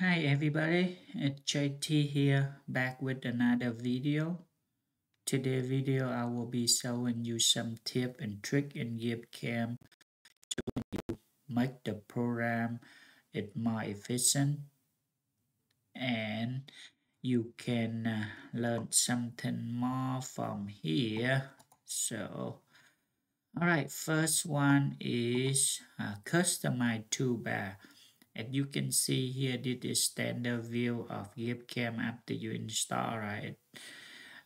Hi everybody, it's JT here back with another video. Today video I will be showing you some tip and trick in GibbsCAM to make the program it more efficient and you can uh, learn something more from here. So alright, first one is uh, customize toolbar as you can see here this is standard view of GibbsCAM after you install right?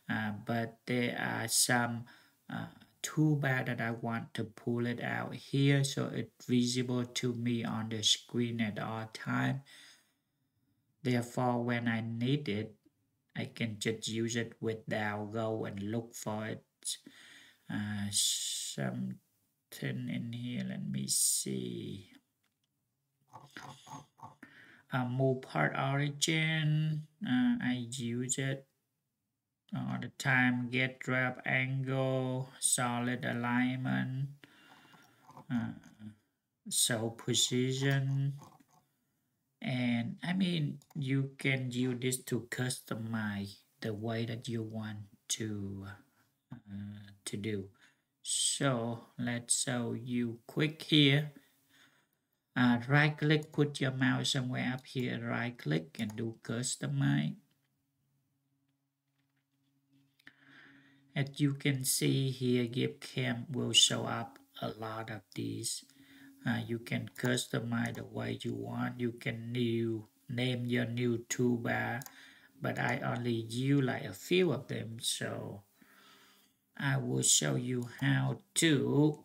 Uh, but there are some uh, toolbar that I want to pull it out here so it's visible to me on the screen at all time. Therefore when I need it I can just use it without go and look for it. Uh, something in here let me see uh, move part origin uh, I use it all the time get drop angle solid alignment uh, show position and I mean you can use this to customize the way that you want to uh, to do. So let's show you quick here uh, right click put your mouse somewhere up here right click and do customize. As you can see here GibbsCAM will show up a lot of these. Uh, you can customize the way you want. You can new name your new toolbar but I only use like a few of them. So I will show you how to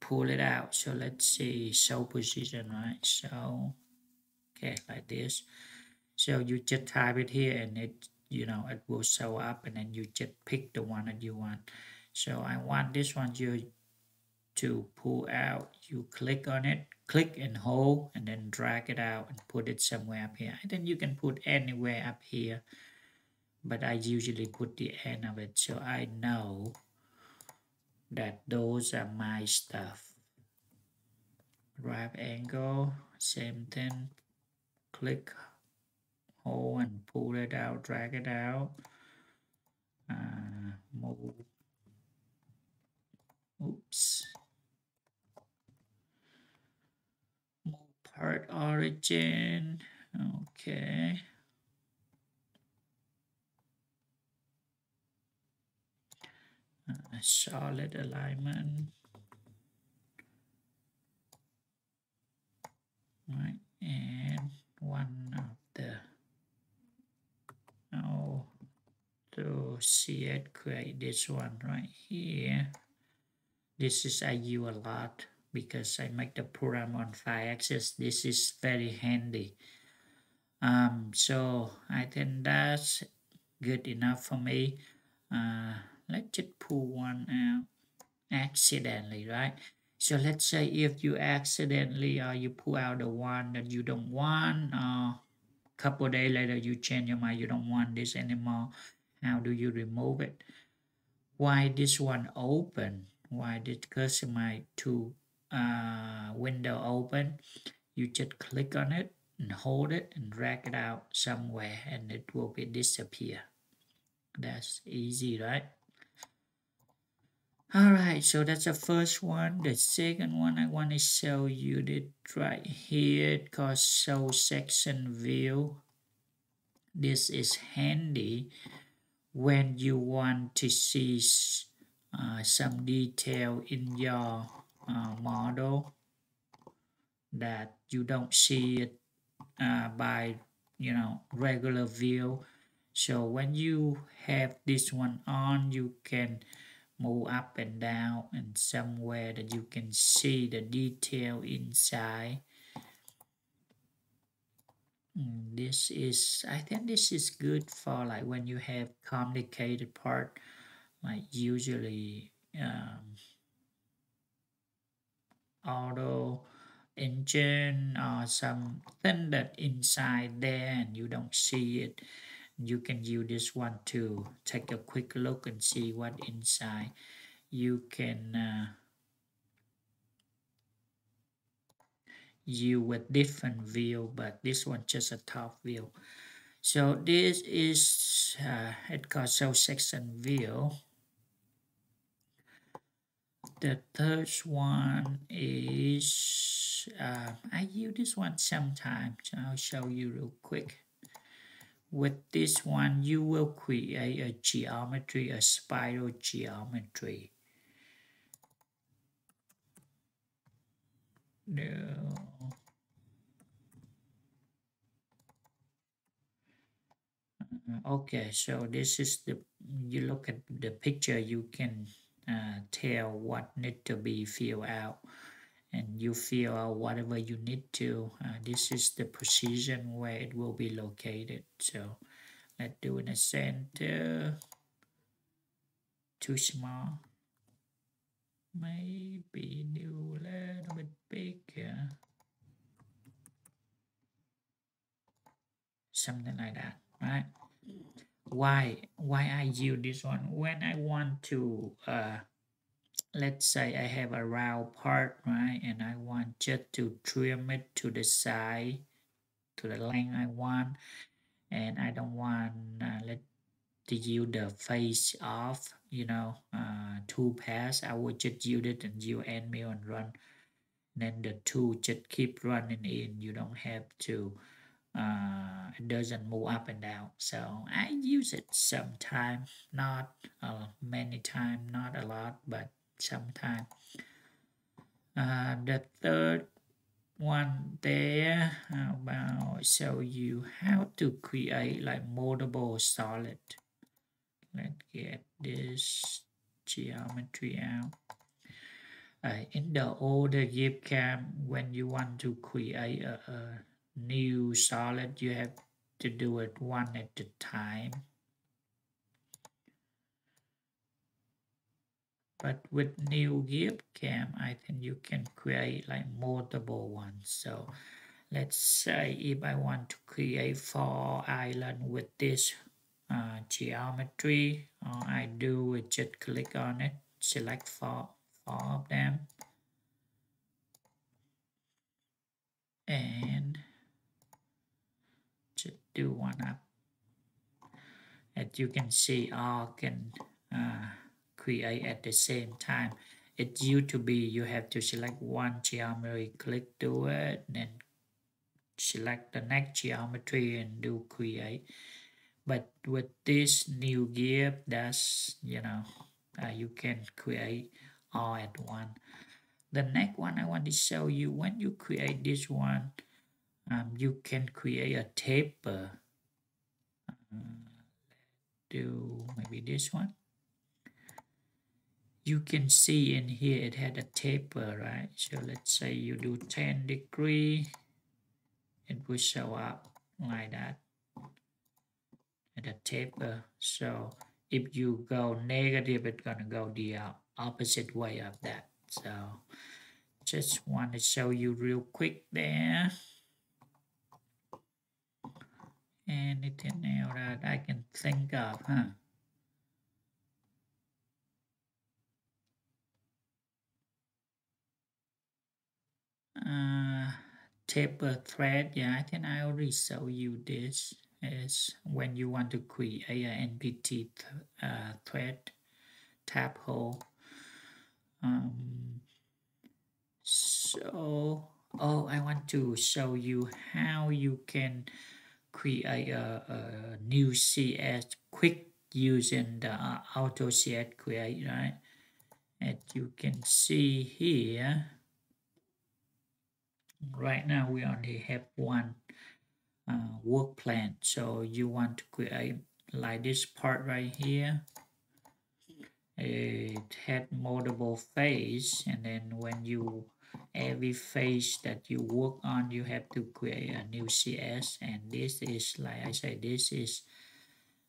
pull it out. So let's see show position right? So okay like this. So you just type it here and it you know it will show up and then you just pick the one that you want. So I want this one you to pull out. You click on it click and hold and then drag it out and put it somewhere up here. And then you can put anywhere up here but I usually put the end of it. So I know that those are my stuff. Right angle same thing. Click hold and pull it out drag it out. Uh, move. Oops. Move part origin. Okay uh, solid alignment. Right and one of the oh to see it create this one right here. This is I use a lot because I make the program on 5-axis this is very handy. Um so I think that's good enough for me. Uh, let's just pull one out. Accidentally right? So let's say if you accidentally uh, you pull out the one that you don't want uh, couple days later you change your mind you don't want this anymore. How do you remove it? Why this one open? Why did customize to uh, window open? You just click on it and hold it and drag it out somewhere and it will be disappear. That's easy right all right so that's the first one. The second one i want to show you it right here it called show section view this is handy when you want to see uh, some detail in your uh, model that you don't see it uh, by you know regular view so when you have this one on you can move up and down and somewhere that you can see the detail inside. Mm, this is I think this is good for like when you have complicated part like usually um, auto engine or something that inside there and you don't see it you can use this one to take a quick look and see what inside. You can uh, you with different view but this one just a top view. So this is uh, it got so section view. The third one is uh, I use this one sometimes I'll show you real quick with this one you will create a geometry a spiral geometry. No okay so this is the you look at the picture you can uh, tell what need to be filled out and you fill out whatever you need to uh, this is the position where it will be located. So let's do in the center too small. Maybe do a little bit bigger. Something like that right? Why why I use this one? When I want to uh, let's say I have a round part right and I want just to trim it to the side to the length I want and I don't want uh, let to use the face off you know uh, two pass I would just use it and you end me and run. Then the two just keep running in. You don't have to uh, it doesn't move up and down. So I use it sometimes not uh, many time not a lot but sometimes uh, the third one there about show you how to create like multiple solid? Let's get this geometry out. Uh, in the older GibbsCAM when you want to create a, a new solid you have to do it one at a time but with new GibbsCAM I think you can create like multiple ones. So let's say if I want to create four island with this uh, geometry all I do is just click on it select four, four of them. And just do one up. As you can see all can uh, create at the same time. It used to be you have to select one geometry click do it then select the next geometry and do create. But with this new gear that's you know uh, you can create all at one. The next one I want to show you when you create this one um, you can create a taper. Uh, do maybe this one you can see in here it had a taper right? So let's say you do 10 degree it will show up like that and a taper. So if you go negative it's gonna go the uh, opposite way of that. So just want to show you real quick there. Anything else that I can think of, huh? Uh, taper thread, yeah, I think I already show you this is when you want to create a NPT th uh, thread tab hole. Um, so, oh, I want to show you how you can create a, a new CS quick using the uh, auto CS create right as you can see here right now we only have one uh, work plan. So you want to create like this part right here? It had multiple phase and then when you every phase that you work on you have to create a new CS and this is like I say this is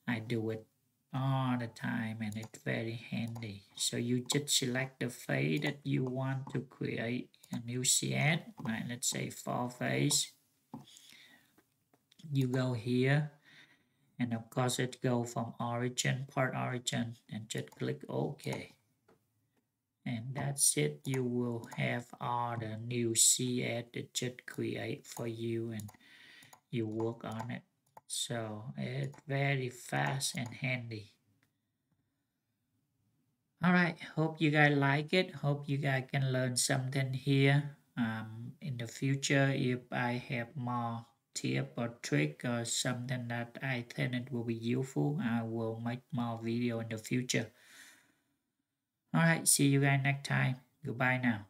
I do it all the time and it's very handy. So you just select the phase that you want to create a new CS right? Let's say four face. you go here and of course it go from origin part origin and just click OK. And that's it. You will have all the new CS that just create for you and you work on it so it's very fast and handy. All right hope you guys like it. Hope you guys can learn something here um, in the future. If i have more tip or trick or something that i think it will be useful i will make more video in the future. All right see you guys next time. Goodbye now